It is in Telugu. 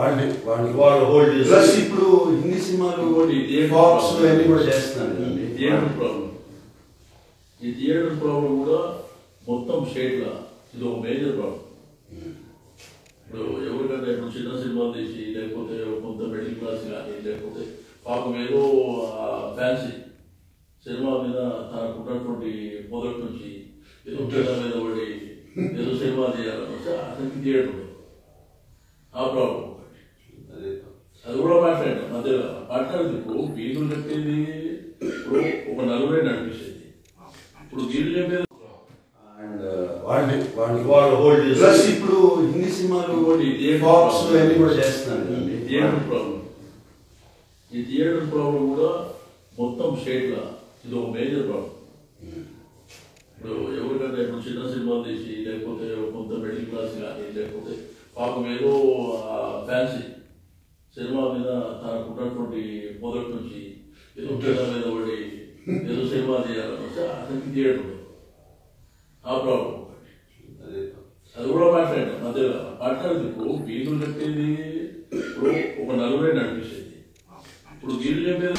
వాళ్ళు వాళ్ళు వాళ్ళు హోల్డ్ ప్లస్ చేసి ఇప్పుడు హిందీ సినిమాలు ప్రాబ్లం. అన్ని కూడా చేస్తున్నారు ఈ. థియేటర్ ప్రాబ్లం ఈ థియేటర్ ప్రాబ్లం కూడా మొత్తం స్టేట్ లా ఇది ఒక మేజర్ ప్రాబ్లం ఇప్పుడు ఎవరికంటే ఇప్పుడు చిన్న సినిమాలు తీసి లేకపోతే కొంత మిడిల్ క్లాస్ కానీ లేకపోతే పాపం ఏదో ఫ్యాన్సీ సినిమా మీద తనకు ఉన్నటువంటి మొదటి నుంచి ఏదో పిల్లల మీద పడి ఏదో సినిమా చేయాలని వస్తే అతనికి థియేటర్ ఆ ప్రాబ్లం. అది కూడా మాట్లాడాం మధ్యలో మాట్లాడదు ఇప్పుడు చెప్పేది ఇప్పుడు ఒక నలుగురే నడిపించేది. ఇప్పుడు వీళ్ళు చెప్పేది ప్లస్ ఇప్పుడు హిందీ సినిమాలు. అన్ని కూడా చేస్తున్నారు. ఈ కదండి. థియేటర్ ప్రాబ్లం ఈ థియేటర్ ప్రాబ్లం కూడా మొత్తం ఇది ఒక మేజర్ ప్రాబ్లం ఇప్పుడు చిన్న సినిమాలు తీసి లేకపోతే కొంత మిడిల్ క్లాస్ కానీ లేకపోతే పాపం ఏదో ఫ్యాన్సీ సినిమా మీద తనకు ఉన్నటువంటి మొదటి నుంచి ఏదో పిల్లల మీద పడి ఏదో సినిమా చేయాలని వస్తే అతనికి ఉండదు ఆ ప్రాబ్లం ఒకటి. అదే. కూడా మాట్లాడాం మధ్యలో. మాట్లాడదు ఇప్పుడు వీళ్ళు చెప్పేది ఇప్పుడు ఒక నలుగురే నడిపించేది. ఇప్పుడు వీళ్ళు చెప్పేది